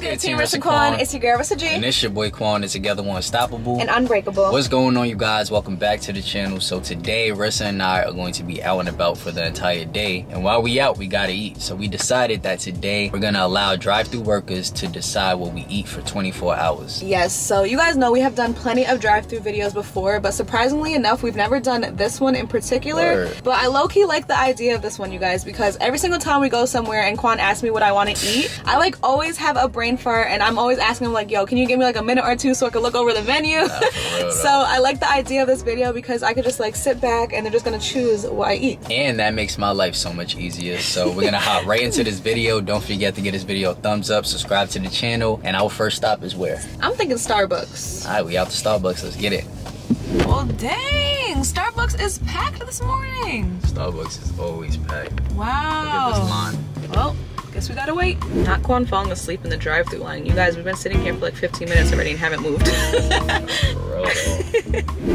good, Team Rissa Quan? It's your girl Rissa G. And it's your boy Quan. It's together one unstoppable. And unbreakable. What's going on, you guys? Welcome back to the channel. So today, Rissa and I are going to be out and about for the entire day. And while we out, we gotta eat. So we decided that today we're gonna allow drive-through workers to decide what we eat for 24 hours. Yes. So you guys know we have done plenty of drive-through videos before, but surprisingly enough, we've never done this one in particular. Word. But I low-key like the idea of this one, you guys, because every single time we go somewhere and Quan asks me what I want to eat, I like always have a brain fart, and I'm always asking him like, "Yo, can you give me like a minute or two so I can look over the menu?" for so. I like the idea of this video because I could just like sit back and they're just gonna choose what I eat. And that makes my life so much easier. So we're gonna hop right into this video. Don't forget to get this video a thumbs up, subscribe to the channel, and our first stop is where? I'm thinking Starbucks. Alright, we out to Starbucks. Let's get it. Well, dang, Starbucks is packed this morning. Starbucks is always packed. Wow. Look at this line. Well, guess we gotta wait. Not Quan falling asleep in the drive-through line. You guys, we've been sitting here for like 15 minutes already and haven't moved. For real, though.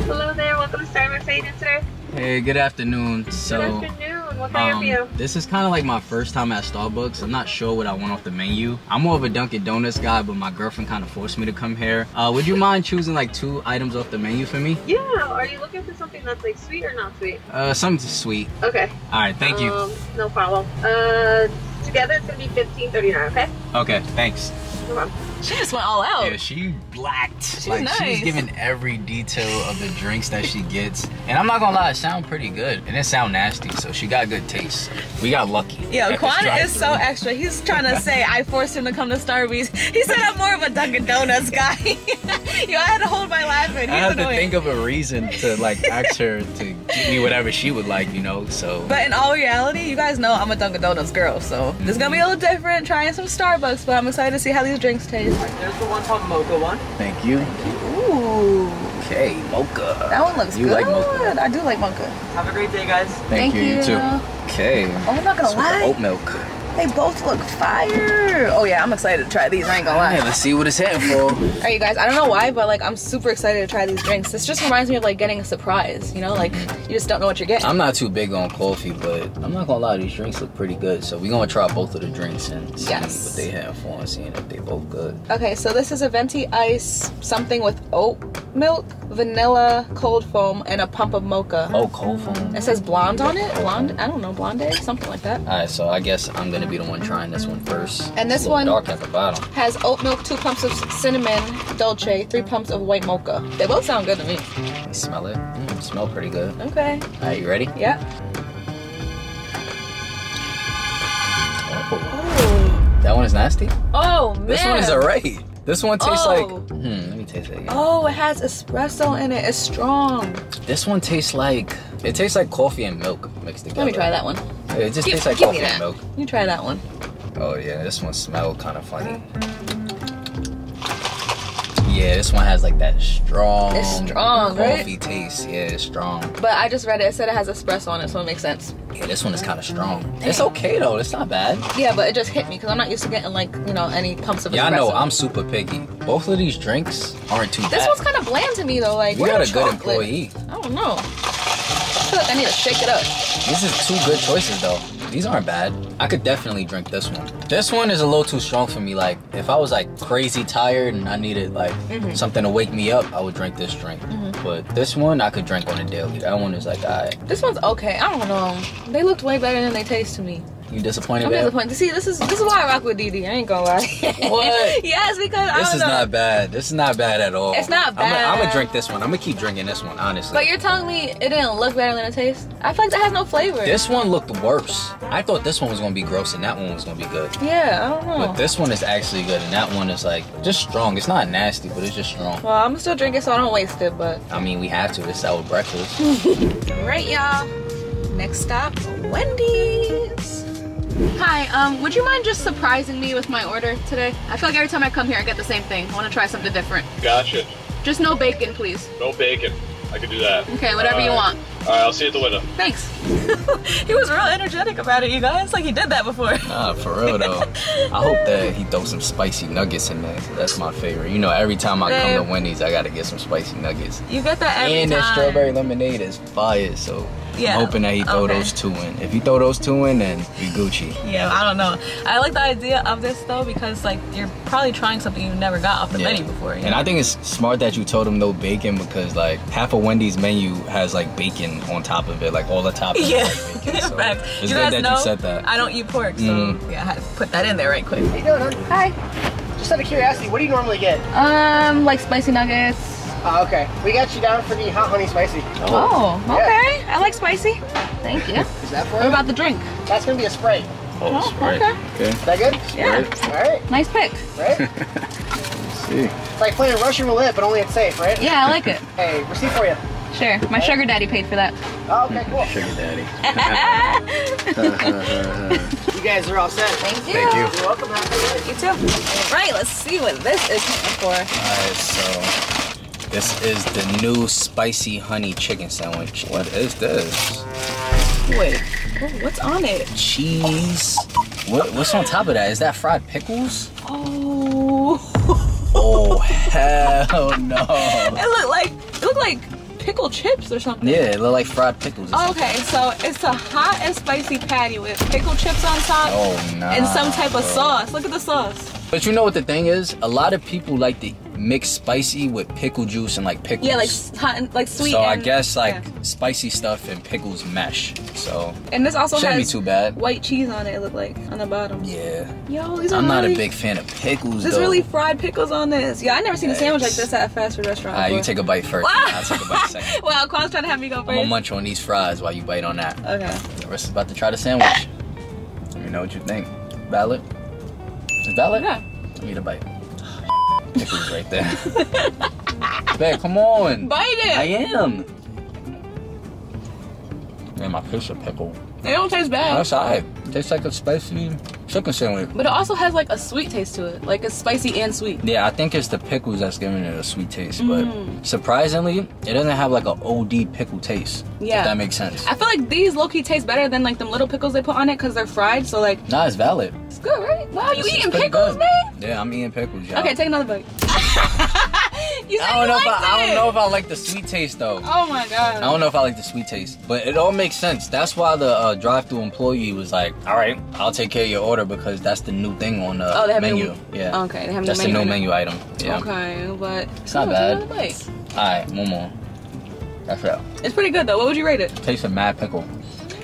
Hello there, welcome to Starbucks. How today? Hey, good afternoon. So, Good afternoon. What can I um, help you? this is kind of like my first time at Starbucks. I'm not sure what I want off the menu. I'm more of a Dunkin' Donuts guy, but my girlfriend kind of forced me to come here. Uh, would you mind choosing like two items off the menu for me? Yeah, are you looking for something that's like sweet or not sweet? Uh, something sweet. Okay. All right, thank you. Um, no problem. Uh, together it's gonna be fifteen thirty nine. Okay. Okay, thanks. No problem. She just went all out. Yeah, she blacked. She's like nice. she's giving every detail of the drinks that she gets. And I'm not gonna lie, it sound pretty good. And it sound nasty, so she got good taste. We got lucky. Yo, Quan is so extra. He's trying to say I forced him to come to Starbucks. He said I'm more of a Dunkin' Donuts guy. Yo, I had to hold my laughing. He's I had to think of a reason to like ask her to give me whatever she would like, you know. So But in all reality, you guys know I'm a Dunkin' Donuts girl, so this is gonna be a little different. Trying some Starbucks, but I'm excited to see how these drinks taste. There's the one called Mocha one. thank you. Ooh, Okay, mocha. that one looks You good. like mocha? I do like mocha. Have a great day, guys. Thank, you, you too. Okay. Oh, I'm not gonna This lie. oat milk. They both look fire. Oh yeah, I'm excited to try these. I ain't gonna lie. Alright, let's see what it's hitting for. All right, you guys. I don't know why, but like I'm super excited to try these drinks. This just reminds me of like getting a surprise. You know, like you just don't know what you're getting. I'm not too big on coffee, but I'm not gonna lie, these drinks look pretty good. So we're gonna try both of the drinks and see Yes. what they have for and seeing if they both good. Okay, so this is a venti ice, something with oat milk, vanilla, cold foam, and a pump of mocha. Oh, cold foam. It says blonde on it. Blonde? I don't know, blonde, something like that. Alright, so I guess I'm gonna be the one trying this one first. And this one- dark at the bottom. Has oat milk, two pumps of cinnamon, dolce, three pumps of white mocha. They both sound good to me. You smell it? Mm, smell pretty good. Okay. Alright, you ready? Yeah. Oh, that one is nasty. Oh man. This one is alright. This one tastes Oh. like. Hmm, let me taste it again. Oh, it has espresso in it. It's strong. This one tastes like. It tastes like coffee and milk mixed together. Let me try that one. It just Give- tastes like coffee and milk. You try that one. Oh yeah, this one smelled kind of funny. Yeah, this one has like that strong, It's strong, right? coffee taste. Yeah, it's strong. But I just read it. It said it has espresso on it, so it makes sense. Yeah, this one is kind of strong. It's okay though. It's not bad. Yeah, but it just hit me because I'm not used to getting like you know any pumps of espresso. Yeah, I know. I'm super picky. Both of these drinks aren't too bad. This bad. one's kind of bland to me though. Like you got a good employee. I don't know. I feel like I need to shake it up. This is two good choices though. These aren't bad. I could definitely drink this one. This one is a little too strong for me. Like if I was like crazy tired and I needed like Mm-hmm. something to wake me up, I would drink this drink. But this one I could drink on a daily. That one is like, alright. This one's okay. I don't know. They looked way better than they taste to me. You disappointed? I'm babe? disappointed. See, this is this is why I rock with DD. I ain't gonna lie. What? yes, because I This is know. not bad. This is not bad at all. It's not bad. I'm gonna drink this one. I'm gonna keep drinking this one, honestly. But you're telling me it didn't look better than it tastes? I feel like that has no flavor. this one looked worse. I thought this one was gonna be gross and that one was gonna be good. yeah, I don't know. But this one is actually good and that one is like just strong. It's not nasty, but it's just strong. well, I'm still drinking so I don't waste it, but I mean, we have to. Is our breakfast. Right, y'all. Next stop, Wendy's. Hi, um, would you mind just surprising me with my order today? I feel like every time I come here, I get the same thing. I want to try something different. Gotcha. Just no bacon, please. No bacon. I can do that. Okay, whatever you want. All right, I'll see you at the window. Thanks. he was real energetic about it, you guys. Like he did that before. Nah, for real though. I hope that he throws some spicy nuggets in there. That's my favorite. You know, every time I come to Wendy's, I gotta get some spicy nuggets. You get that every and time. that strawberry lemonade is fire. So Yeah, I'm hoping that he throw okay. those two in. If he throw those two in, then we Gucci. Yeah, I don't know. I like the idea of this though because like you're probably trying something you've never got off the Yeah. menu before. You And know? I think it's smart that you told him no bacon because like half of Wendy's menu has like bacon on top of it, like all the toppings. yeah, are like bacon. So Facts. it's you good guys that know you said that. I don't eat pork, so Mhm. yeah, I had to put that in there right quick. How you doing, hon? Hi. Just out of curiosity, what do you normally get? Um, like spicy nuggets. Oh, okay. We got you down for the hot honey spicy. Oh, oh Yeah. okay. I like spicy. Thank you. Is that for What you? about the drink? That's gonna be a spray. Oh, Oh, Sprite. okay. Okay. Is that good? Yeah. All right. Nice pick. Right? See. it's like playing Russian roulette, but only it's safe, right? Yeah, I like it. Hey, receipt for you. Sure. My sugar daddy paid for that. Oh, okay, cool. Sugar daddy. You guys are all set. Thank you. Thank you. You're welcome. Have a good. You too. All right, let's see what this is hitting for. Alright, so this is the new spicy honey chicken sandwich. What is this? Wait, what's on it? Cheese. What, what's on top of that? Is that fried pickles? Oh, Oh hell no! it looked like it looked like pickle chips or something. Yeah, it look like fried pickles. Okay, so it's a hot and spicy patty with pickle chips on top Oh no. and some type of sauce. Look at the sauce. But you know what the thing is? A lot of people like to mix spicy with pickle juice and like pickles. Yeah, like hot and like sweet. So I guess like yeah. spicy stuff and pickles mesh. So And this also shouldn't be has too bad. white cheese on it. It looked like on the bottom. Yeah. Yo, these are I'm not a big fan of pickles There's though. really fried pickles on this. Yeah, I never seen a sandwich like this at a fast food restaurant. Alright, you take a bite first. I'll take a bite second. Wow, Quan's trying to have me go I'm gonna munch on these fries while you bite on that. Okay. The rest is about to try the sandwich. Let me know what you think. Valid? Is valid? Yeah. Let me bite. Right there. Babe, come on. Bite it. I am. Man, my fish a pickle. They don't taste bad. That's alright. Tastes like a spicy chicken sandwich. But it also has like a sweet taste to it. Like it's spicy and sweet. Yeah, I think it's the pickles that's giving it a sweet taste. Mm. But surprisingly, it doesn't have like an OD pickle taste. Yeah. If that makes sense. I feel like these low key taste better than like them little pickles they put on it because they're fried. So like Nah, it's valid. it's good, right? Wow, you eating pickles, good. man? Yeah, I'm eating pickles, y'all. Okay, take another bite. you I don't know if I, I don't know if I like the sweet taste though. Oh my god. I don't know if I like the sweet taste, but it all makes sense. That's why the uh, drive-through employee was like, "All right, I'll take care of your order because that's the new thing on the Oh, they have menu." new- yeah. Okay, they have That's new the new menu. menu item. Yeah. Okay, but It's not bad. bite. All right, one more. That's it. It's pretty good though. What would you rate it? Tastes of mad pickle.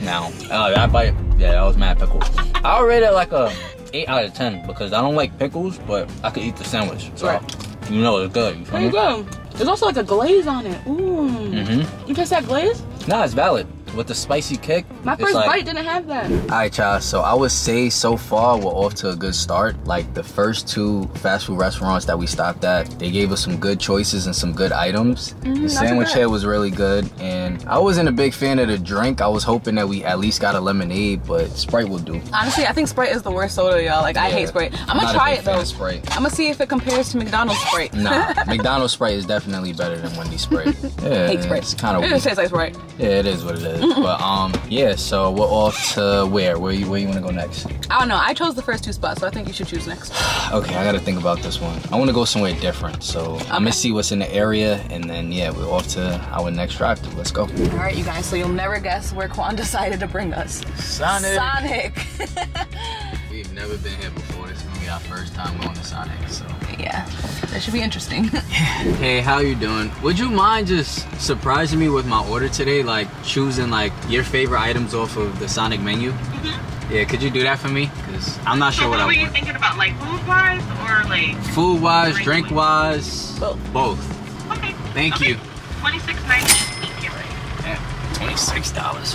Now, uh, that bite, yeah, that was mad pickle. I'll rate it like a eight out of ten because I don't like pickles, but I could eat the sandwich. So Right. You know it's good. You feel There you me? go. There's also like a glaze on it. Ooh. Mm-hmm. You taste that glaze? Nah, it's valid. With the spicy kick. My first like- bite didn't have that. Alright y'all, so I would say so far we're off to a good start. Like the first two fast food restaurants that we stopped at, they gave us some good choices and some good items. Mm-hmm, not the sandwich here was really good and I wasn't a big fan of the drink. I was hoping that we at least got a lemonade, but Sprite will do. Honestly, I think Sprite is the worst soda, y'all. Like I hate Sprite. I'm Not gonna try big it fan though. of Sprite. I'm gonna see if it compares to McDonald's Sprite. Nah, McDonald's Sprite is definitely better than Wendy's Sprite. Yeah, hate Sprite. it's kind of It just tastes like Sprite. Yeah, it is what it is. But um, yeah. So we're off to where? Where you where you want to go next? I don't know. I chose the first two spots, so I think you should choose next. Okay, I gotta think about this one. I want to go somewhere different, so I'm gonna see what's in the area, and then yeah, we're off to our next drive through. Let's go. All right, you guys. So you'll never guess where Quan decided to bring us. Sonic. Sonic. We've never been here before. Our first time going to Sonic. So, yeah, that should be interesting. hey, how you doing? Would you mind just surprising me with my order today? Like choosing like your favorite items off of the Sonic menu? Mm-hmm. Yeah, could you do that for me? Cause I'm not sure So what, what I were you thinking about, like food wise or like? Food wise, Drink drink wise, Both. both. Okay. Thank okay. you. Twenty six ninety. Right. Yeah, twenty-six dollars.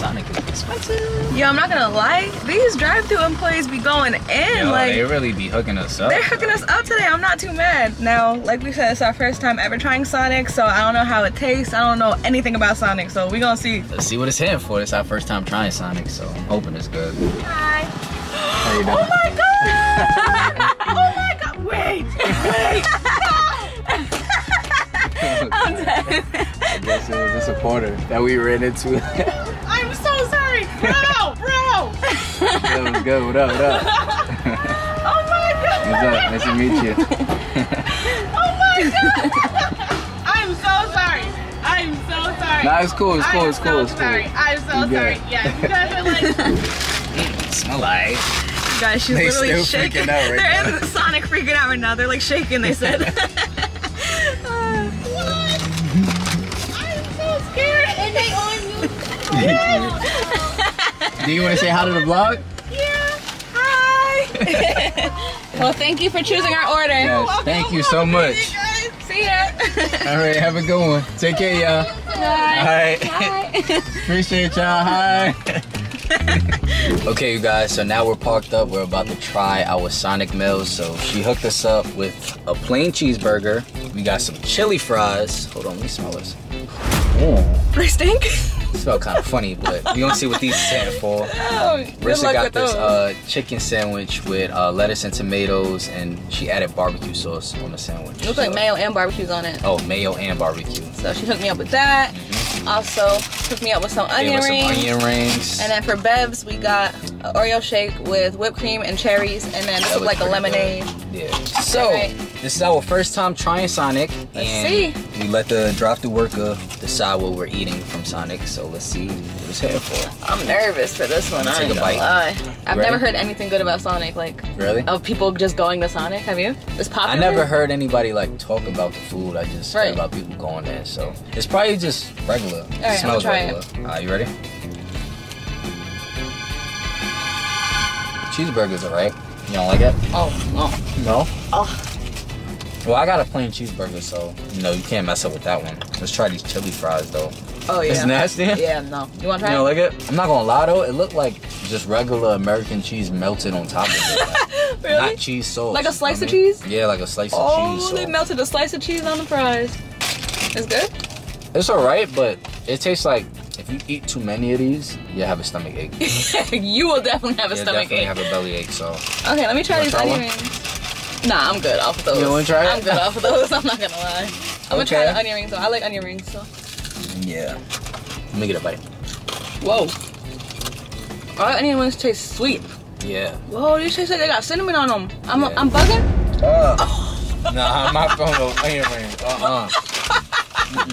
Sonic is expensive. Yo, I'm not gonna lie. These drive-through employees be going in. Yo, like they really be hooking us up. They're hooking us up today. I'm not too mad. Now, like we said, it's our first time ever trying Sonic, so I don't know how it tastes. I don't know anything about Sonic, so we gonna see. Let's see what it's hitting for. It's our first time trying Sonic, so I'm hoping it's good. Hi. How you oh doing? Oh my god! oh my god! Wait! Wait! supporter that we ran into. I'm so sorry, bro, bro. that was good. What up? What up? Oh my god! What's up? Nice to meet you. Oh my god! I'm so sorry. I'm so sorry. Nah, it's cool. It's cool. It's cool. so It's cool. sorry. I'm so You good. sorry. Yeah, you guys are like, Smell like. guys, she's They literally shaking. freaking out right They're now. Sonic freaking out right now. They're like shaking. They said. Do you want to say hi to the vlog? Yeah. Hi. well, thank you for choosing our order. Yes, thank you so much. See ya. All right, have a good one. Take care, y'all. All right. Appreciate y'all. Hi. okay, you guys. So now we're parked up. We're about to try our Sonic meals. So she hooked us up with a plain cheeseburger. We got some chili fries. Hold on, let me smell this. Ooh, They stink. Smell kind of funny, but we don't see what these stand for. Oh, Rissa got this uh, chicken sandwich with uh, lettuce and tomatoes, and she added barbecue sauce on the sandwich. Looks like mayo and barbecues on it. Oh, mayo and barbecue. So she hooked me up with that. Also hooked me up with some onion some rings. onion rings. And then for bevs, we got an Oreo shake with whipped cream and cherries. And then this That is like a lemonade. Yeah. So. This is our first time trying Sonic, Let's and see. we let the drive-through worker decide what we're eating from Sonic. So let's see what it's here for. I'm nervous for this one. Take a bite. Lie. I've Ready? never heard anything good about Sonic, like Really? of people just going to Sonic. Have you? It's popular. I never heard anybody like talk about the food. I just Right. heard about people going there. So it's probably just regular. It I'm smells gonna try regular. Alright, you ready? Cheeseburgers are right. You don't like it? Oh no. No. Oh. Well, I got a plain cheeseburger, so you know you can't mess up with that one. Let's try these chili fries though. Oh yeah. It's nasty. Yeah. No. You want to You try? don't it? like it? I'm not gonna lie though, it looked like just regular American cheese melted on top of it. really? Not cheese sauce. Like a you know slice of mean? cheese? Yeah, like a slice of oh, cheese. oh, they melted a slice of cheese on the fries. It's good. It's alright, but it tastes like if you eat too many of these, you have a stomach ache. You you will definitely have a stomach definitely ache. have a belly ache. So Okay, let me try You these try onion one? rings. Nah, I'm good off of those. You wanna try it? I'm good off of those. I'm not gonna lie. I'm gonna try the onion rings though. I like onion rings. So. yeah, let me get a bite. Whoa. All the onion rings taste sweet. Yeah. Whoa, these taste like they got cinnamon on them. I'm Yeah. I'm bugging. Uh, nah, I'm not throwing no onion rings. uh-uh.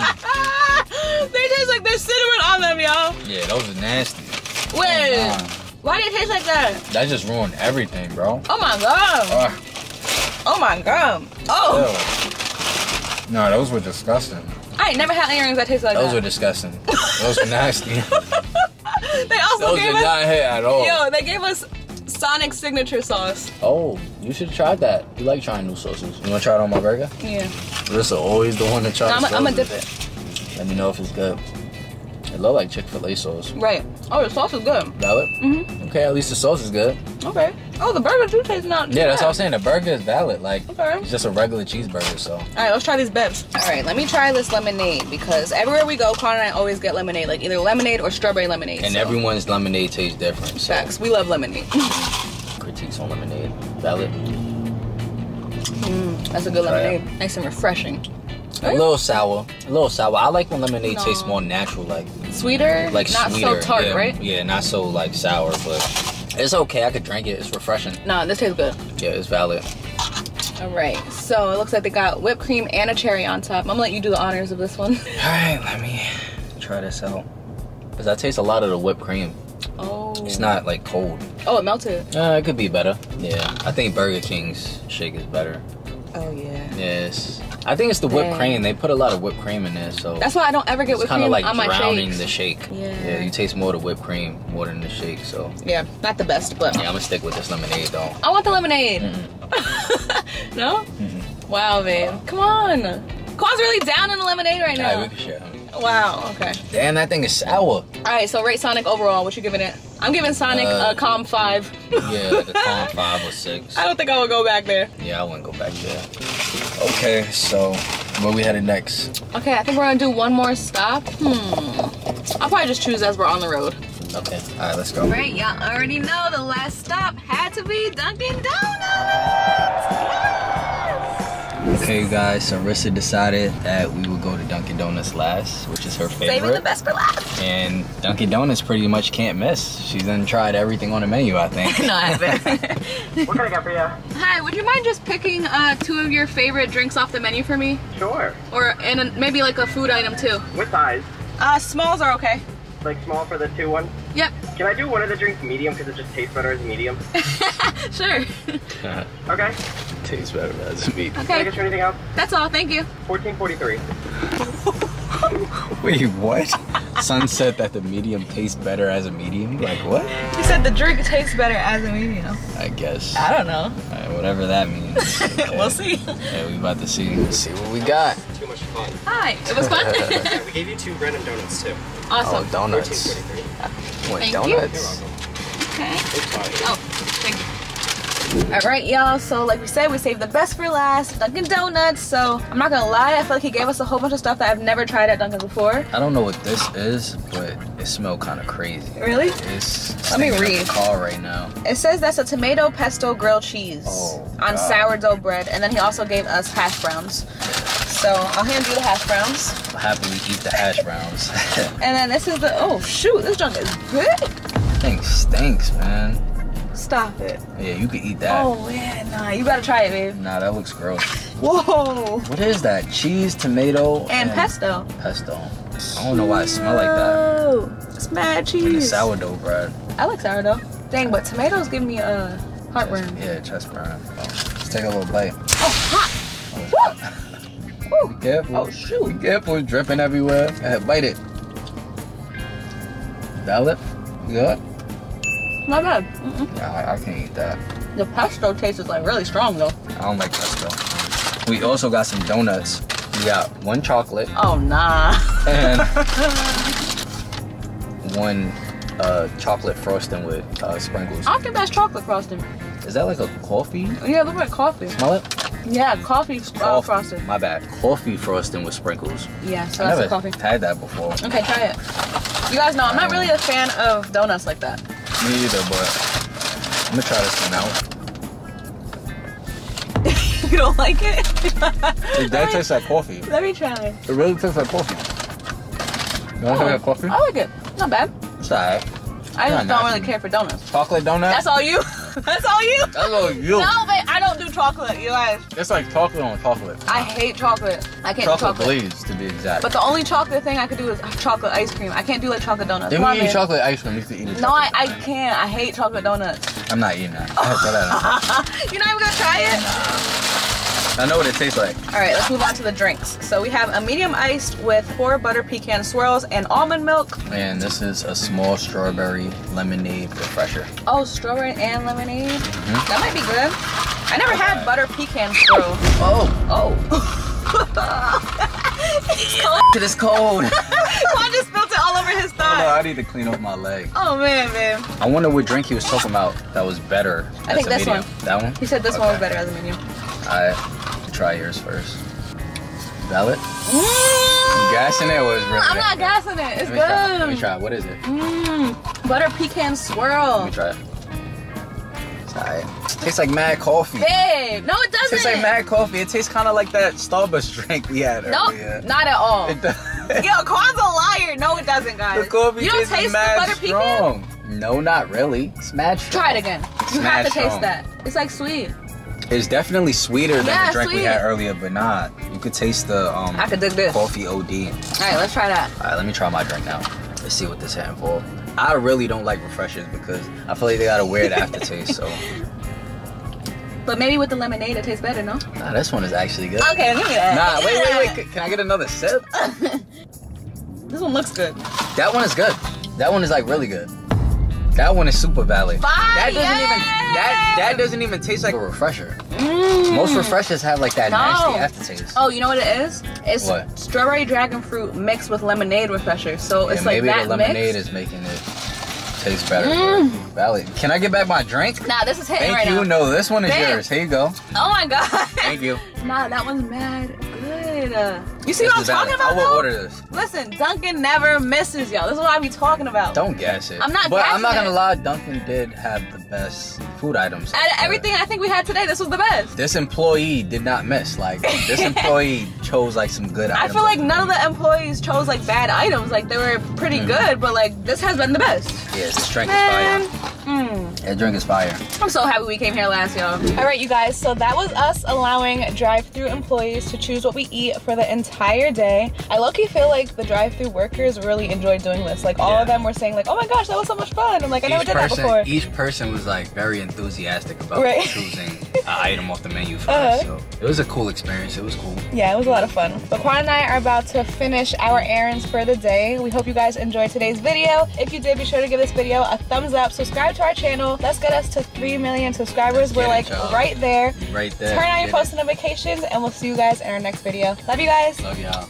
they taste like there's cinnamon on them, y'all. uh Yeah, those are nasty. Wait, Uh, why do they taste like that? that just ruined everything, bro. Oh my god. Uh, Oh my god. Oh, ew. No, those were disgusting. I ain't never had onion rings that taste like Those those were disgusting. Those were nasty. they also Those gave did us not hit at all. yo. They gave us Sonic signature sauce. Oh, you should try that. You like trying new sauces. You want to try it on my burger? Yeah. This is always the one to try. I'm the gonna dip it. Let me know if it's good. It look like Chick Fil A sauce. Right. Oh, the sauce is good. Valid. Mhm. Okay, at least the sauce is good. Okay. Oh, the burger too tastes not. Yeah, that's bad. what I'm saying. The burger is valid. Like Okay. it's just a regular cheeseburger. So All right, let's try these bevs. All right, let me try this lemonade because everywhere we go, Quan and I always get lemonade, like either lemonade or strawberry lemonade. and so. everyone's lemonade tastes different. So facts. We love lemonade. critiques on lemonade. Valid. That's a good Try it. lemonade. Nice and refreshing. A little sour. A little sour. I like when lemonade No. tastes more natural, like Sweeter, like not sweeter. so tart, yeah. right? Yeah, not so like sour, but it's okay. I could drink it. It's refreshing. Nah, this tastes good. Yeah, it's valid. All right, so it looks like they got whipped cream and a cherry on top. I'm gonna let you do the honors of this one. All right, let me try this out. Cause I taste a lot of the whipped cream. Oh. It's not like cold. Oh, it melted. Uh, it could be better. Yeah, I think Burger King's shake is better. Oh yeah. Yes, I think it's the whipped cream. They put a lot of whipped cream in there, so That's why I don't ever get it's whipped kind cream of like on my drowning the shake. Yeah. yeah, you taste more of the whipped cream more than the shake. So Yeah, not the best, but yeah, I'm gonna stick with this lemonade though. I want the lemonade. Mm-mm. no? Wow, babe. Come on. Quan's really down in the lemonade right now. we can share. Wow, okay. Damn, that thing is sour. All right, so rate Sonic overall. What you giving it? I'm giving Sonic Uh, a calm five. Yeah, like a calm five or six. I don't think I would go back there. Yeah, I wouldn't go back there. Okay, so where we headed next? Okay, I think we're gonna do one more stop. Hmm. I'll probably just choose as we're on the road. Okay, all right, let's go. Right, y'all already know the last stop had to be Dunkin' Donuts. Okay, guys, so Rissa decided that we would go go to Dunkin' Donuts last, which is her favorite. Saving the best for last. And Dunkin' Donuts pretty much can't miss. She's done tried everything on the menu, I think. no, I haven't. What can I get for you? Hi, would you mind just picking uh, two of your favorite drinks off the menu for me? Sure. Or and a, maybe like a food item too. What size? Uh, smalls are okay. Like small for the two one? Yep, Can I do one of the drinks medium because it just tastes better as medium? sure. Okay. Tastes better as a meat. Can I get you anything else? that's all. Thank you. 1443. Wait, what? Son said that the medium tastes better as a medium? Like what? He said the drink tastes better as a medium. I guess. I don't know. Alright, whatever that means. Okay. We'll see. Yeah, we about to see. Let's see what we got. Too much fun. Hi, it was fun. Yeah, we gave you two random donuts too. awesome. Oh, donuts. 1443. What, Thank you. donuts? Okay. It's fine. Oh, thank you. All right, y'all. So, like we said, we saved the best for last. Dunkin' Donuts. So, I'm not gonna lie. I feel like he gave us a whole bunch of stuff that I've never tried at Dunkin' before. I don't know what this is, but it smells kind of crazy. Really? It's Let me read. car right now. It says that's a tomato pesto grilled cheese Oh, on God. sourdough bread, and then he also gave us hash browns. So I'll hand you the hash browns, I'll happily eat the hash browns. and then this is the oh shoot, this junk is good. thing stinks, man. Stop it. Yeah, you could eat that. Oh man, nah, you gotta try it, babe. Nah, that looks gross. Whoa. What is that? Cheese, tomato, And pesto. Pesto. I don't know why it smells like that. Oh, it's mad And the sourdough bread. I like sourdough. Dang, but tomatoes give me a heartburn. Yeah, chest burn. Oh, let's take a little bite. Oh, hot. Oh, it's hot. Woo. Be careful. Oh, shoot. Be careful, it's dripping everywhere. Ahead, bite it. Valid? You good? Not bad. Mm-mm. Yeah, I, I can't eat that. The pesto taste is like really strong though. I don't like pesto. We also got some donuts. We got one chocolate Oh nah. and one uh, chocolate frosting with uh, sprinkles. I think that's chocolate frosting. Is that like a coffee? Yeah, look like coffee. Smell it? Yeah, coffee, uh, frosting. My bad. Coffee frosting with sprinkles. Yeah, so I that's never a coffee. had that before. Okay, try it. You guys know I'm not really a fan of donuts like that. Me either, but I'm gonna try this one out. you don't like it? It does taste like coffee. Let me try. It really tastes like coffee. You want have coffee? I like it. Not bad. It's alright. I just don't really care for donuts. Chocolate donuts? That's all you? That's all you? That's all you. No, but I do chocolate, you guys. It's like chocolate on chocolate. I hate chocolate. I can't chocolate, do chocolate. glaze, to be exact. But the only chocolate thing I could do is chocolate ice cream. I can't do like chocolate donuts. then Come when on, you eat babe. chocolate ice cream, you can eat it. No, I, I can't. I hate chocolate donuts. I'm not eating that. I had that. You're not even gonna try it? I know what it tastes like. All right, let's move on to the drinks. So we have a medium iced with four butter pecan swirls and almond milk. And this is a small strawberry lemonade refresher. Oh, strawberry and lemonade. Mm-hmm. That might be good. I never had butter pecan swirl. Oh, Oh. it is cold. I just spilled it all over his Hold on, thigh. I need to clean up my leg. Oh man, man. I wonder what drink he was talking about that was better. I think a this medium. one. That one? He said this one was better as a medium. I try yours first. Valid? Mm, gassing it it really I'm not good? gassing it. It's good. Let me try. Let me try. What is it? Mmm, butter pecan swirl. Let me try it. It's alright. Tastes like mad coffee. Babe, no, it doesn't. Tastes like mad coffee. It tastes kind of like that Starbucks drink we had No, earlier. not at all. It does. Yo, Quan's a liar. No, it doesn't, guys. the coffee you don't taste the mad butter pecan? strong. No, not really. It's mad strong. Try it again. You have to taste strong. that. It's like sweet. It's definitely sweeter than Yeah, the drink we had earlier, but nah. You could taste the um I could dig this. coffee OD. All right, let's try that. All right, let me try my drink now. Let's see what this had for. I really don't like refreshers because I feel like they got a weird aftertaste. So, But maybe with the lemonade, it tastes better, no? nah, this one is actually good. Okay, give me that. Nah, wait, wait, wait. Can I get another sip? This one looks good. That one is good. That one is like really good. That one is super valid. That doesn't even that that doesn't even taste like a refresher. Mm. Most refreshers have like that No. nasty aftertaste. Oh, you know what it is? It's What? strawberry dragon fruit mixed with lemonade refresher. So Yeah, it's like maybe that the lemonade mix. is making it taste better. Mm. Valid. Can I get back my drink? Nah, this is hitting Thank right you. now. No, this one is yours. Here you go. Oh my god. Thank you. nah, that one's mad You see what I'm talking about? I will though? order this. Listen, Dunkin never misses, y'all. This is what I be talking about. Don't guess it. I'm not But I'm not gonna it. lie, Dunkin did have the best food items. Out of everything I think we had today, this was the best. This employee did not miss. Like this employee chose like some good items. I feel like none of the employees chose like bad items. Like they were pretty Mm. good, but like this has been the best. Yeah, this drink Man, is fire. mm. That drink is fire. I'm so happy we came here last, y'all. All right, you guys. So that was us allowing drive-through employees to choose what we eat for the entire day. I low-key feel like the drive-through workers really enjoyed doing this. Like all of them were saying like, "Oh my gosh, that was so much fun!" I'm like, I never each did person, that before. each person was like very enthusiastic about Right. choosing an item off the menu for Uh-huh. us. So it was a cool experience. It was cool. Yeah, it was a lot of fun. But Quan and I are about to finish our errands for the day. We hope you guys enjoyed today's video. If you did, be sure to give this video a thumbs up. Subscribe to our channel. Let's get us to 3 million subscribers. Let's We're like it, right there. Right there. Turn on your post notifications and we'll see you guys in our next video. Love you guys. Love y'all.